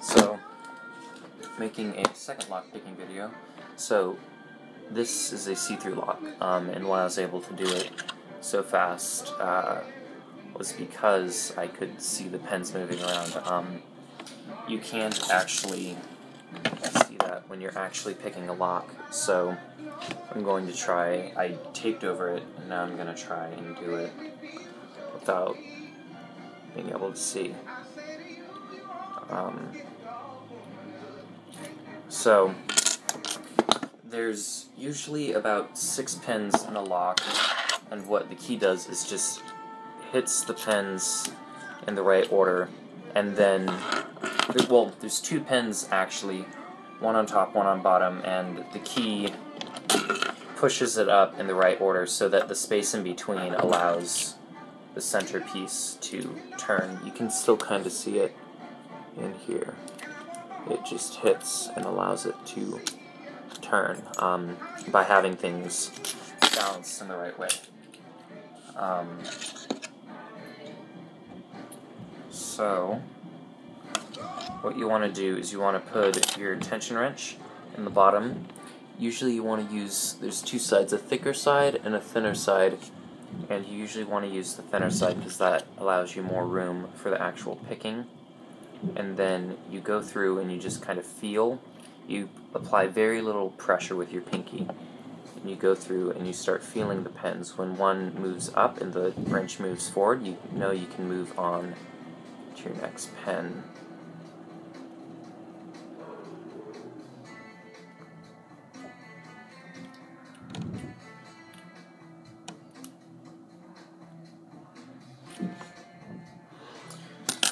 So, making a second lock picking video. So, this is a see-through lock, um, and why I was able to do it so fast uh, was because I could see the pens moving around. Um, you can't actually see that when you're actually picking a lock, so I'm going to try, I taped over it, and now I'm going to try and do it without being able to see. Um, so, there's usually about six pins in a lock, and what the key does is just hits the pins in the right order, and then, well, there's two pins actually, one on top, one on bottom, and the key pushes it up in the right order so that the space in between allows the centerpiece to turn. You can still kind of see it in here. It just hits and allows it to turn um, by having things balanced in the right way. Um, so, what you want to do is you want to put your tension wrench in the bottom. Usually you want to use, there's two sides, a thicker side and a thinner side, and you usually want to use the thinner side because that allows you more room for the actual picking. And then you go through and you just kind of feel. You apply very little pressure with your pinky. And you go through and you start feeling the pens. When one moves up and the wrench moves forward, you know you can move on to your next pen.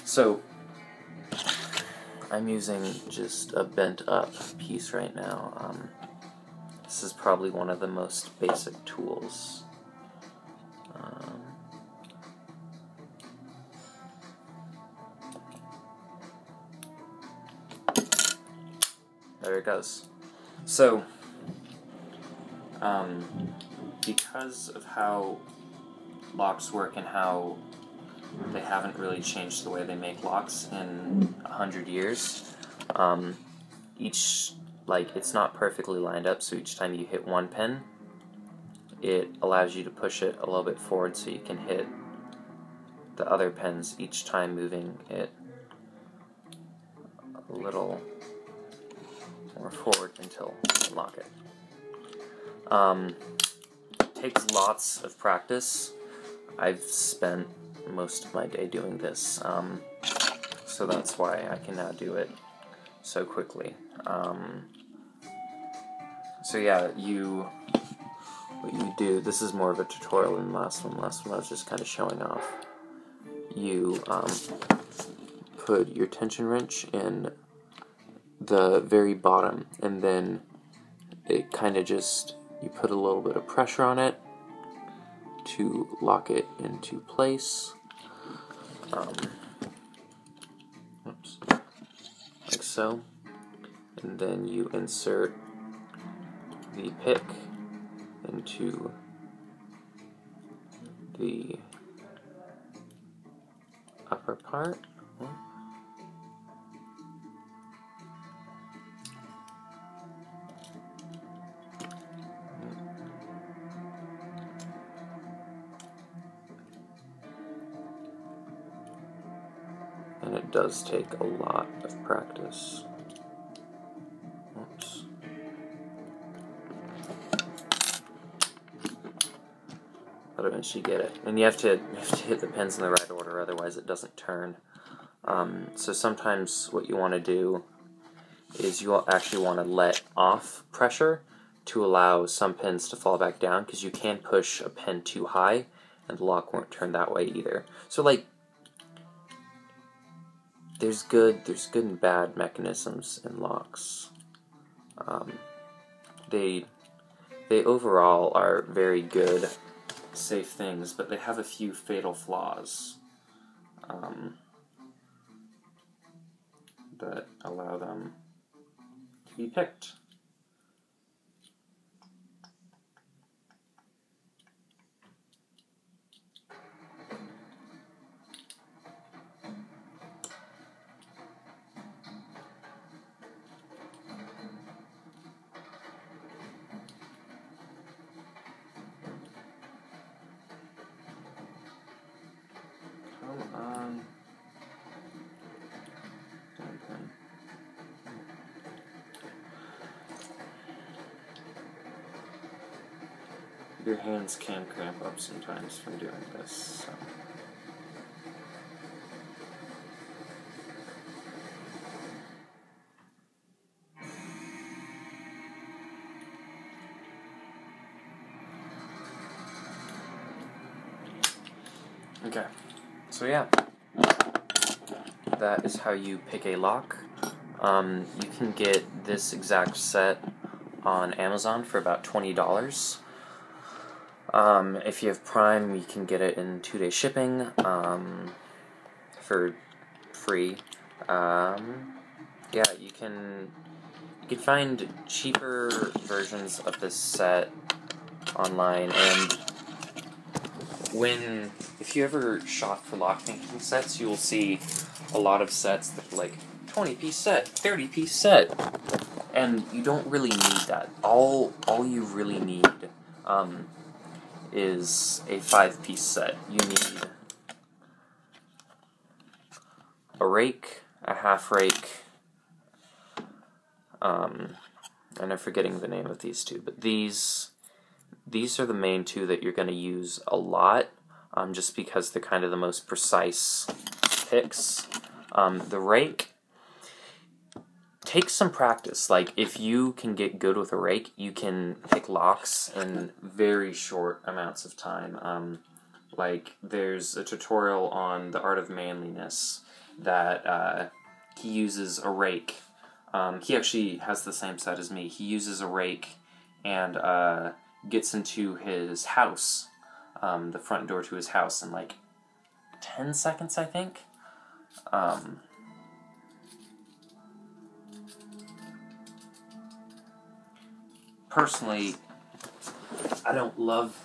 So, I'm using just a bent up piece right now. Um, this is probably one of the most basic tools. Um, there it goes. So, um, because of how locks work and how they haven't really changed the way they make locks in a hundred years. Um, each like it's not perfectly lined up, so each time you hit one pin, it allows you to push it a little bit forward so you can hit the other pins each time moving it a little more forward until you unlock it. Um, it takes lots of practice. I've spent most of my day doing this, um, so that's why I can now do it so quickly. Um, so yeah, you what you do. This is more of a tutorial than the last one. Last one I was just kind of showing off. You um, put your tension wrench in the very bottom, and then it kind of just you put a little bit of pressure on it to lock it into place um, oops, like so, and then you insert the pick into the upper part. Does take a lot of practice. But eventually get it. And you have to you have to hit the pins in the right order, otherwise it doesn't turn. Um, so sometimes what you want to do is you actually want to let off pressure to allow some pins to fall back down because you can push a pin too high and the lock won't turn that way either. So like there's good there's good and bad mechanisms in locks. Um, they they overall are very good, safe things, but they have a few fatal flaws um, that allow them to be picked. Your hands can cramp up sometimes from doing this. So. Okay, so yeah, that is how you pick a lock. Um, you can get this exact set on Amazon for about $20. Um, if you have Prime, you can get it in two day shipping um, for free. Um, yeah, you can you can find cheaper versions of this set online, and when if you ever shop for lockpicking sets, you will see a lot of sets that are like 20 piece set, 30 piece set, and you don't really need that. All all you really need um, is a five piece set. You need a rake, a half rake, um, and I'm forgetting the name of these two, but these these are the main two that you're going to use a lot, um, just because they're kind of the most precise picks. Um, the rake takes some practice. Like if you can get good with a rake, you can pick locks in very short amounts of time. Um, like there's a tutorial on the art of manliness that uh, he uses a rake. Um, he actually has the same set as me. He uses a rake and uh, gets into his house, um, the front door to his house, in like 10 seconds, I think. Um, personally, I don't love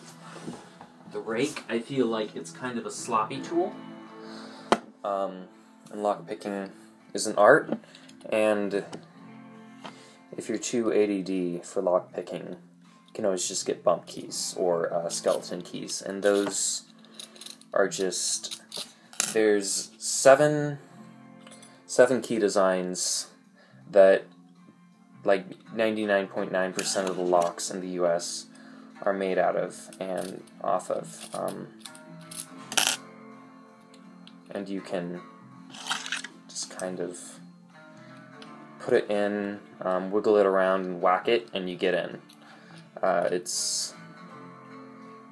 the rake. I feel like it's kind of a sloppy tool. Um, and lockpicking is an art, and if you're too ADD for lockpicking, you can always just get bump keys or uh, skeleton keys, and those are just there's seven seven key designs that like 99.9% of the locks in the US are made out of and off of. Um, and you can just kind of put it in, um, wiggle it around, and whack it, and you get in. Uh, it's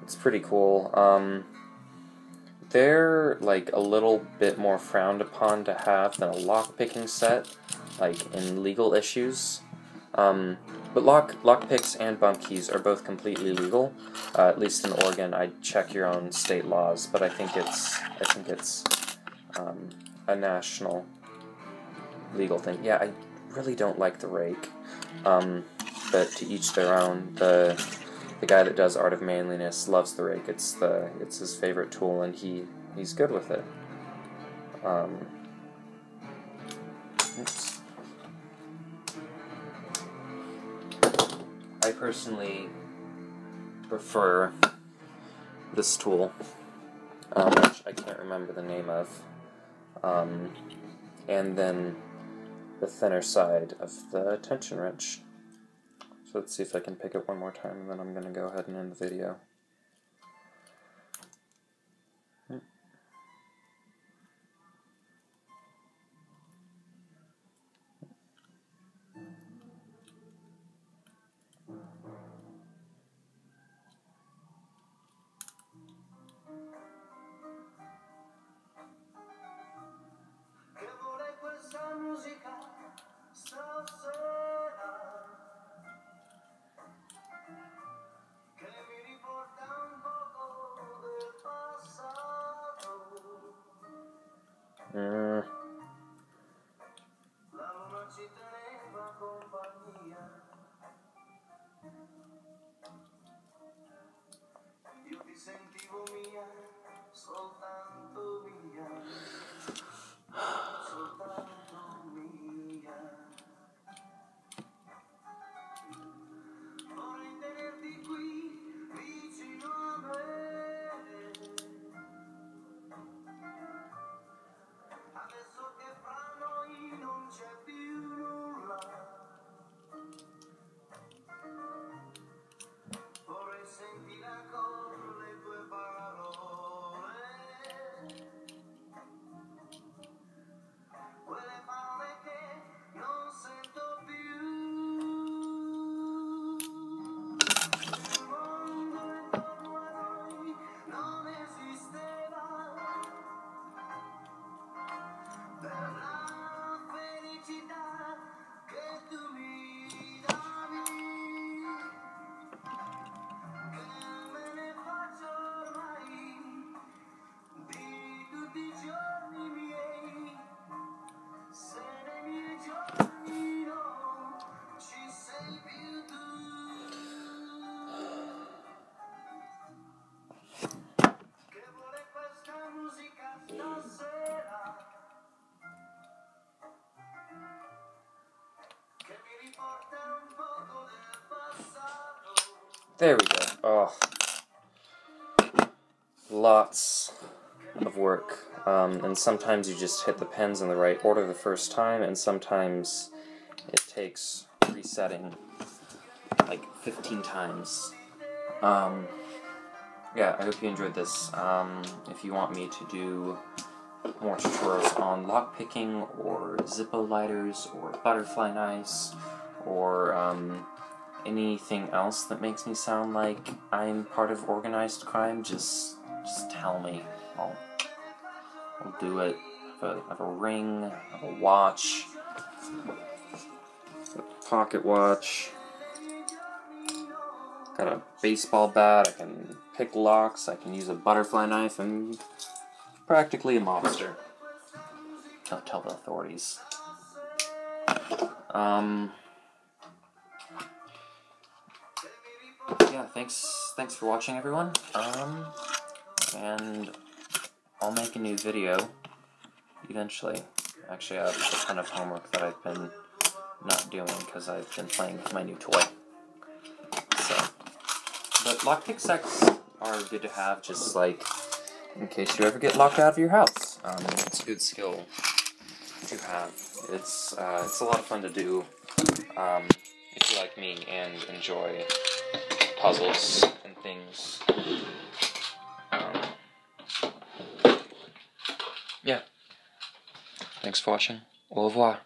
it's pretty cool. Um, they're like a little bit more frowned upon to have than a lock picking set, like in legal issues. Um, but lock lock picks and bump keys are both completely legal. Uh, at least in Oregon, I check your own state laws, but I think it's I think it's um, a national legal thing. Yeah, I really don't like the rake, um, but to each their own. The the guy that does Art of Manliness loves the rake. It's the it's his favorite tool, and he he's good with it. Um, oops. Personally prefer this tool, um, which I can't remember the name of, um, and then the thinner side of the tension wrench. So let's see if I can pick it one more time, and then I'm going to go ahead and end the video. incentivo mía, solo There we go. Oh. Lots of work. Um, and sometimes you just hit the pens in the right order the first time, and sometimes it takes resetting like 15 times. Um, yeah, I hope you enjoyed this. Um, if you want me to do more tutorials on lockpicking, or Zippo lighters, or butterfly knives, or um, anything else that makes me sound like I'm part of organized crime, just just tell me. I'll, I'll do it. I have a, ring, I have a watch, a pocket watch, got a baseball bat, I can pick locks, I can use a butterfly knife, and practically a mobster. Don't tell the authorities. Um, yeah, thanks thanks for watching everyone. Um and I'll make a new video eventually. Actually, I have a ton of homework that I've been not doing because I've been playing with my new toy. So, but lockpick sets are good to have, just like in case you ever get locked out of your house. Um, it's a good skill to have. It's uh, it's a lot of fun to do um, if you like me and enjoy puzzles and things. Um, yeah. Thanks for watching. Au revoir.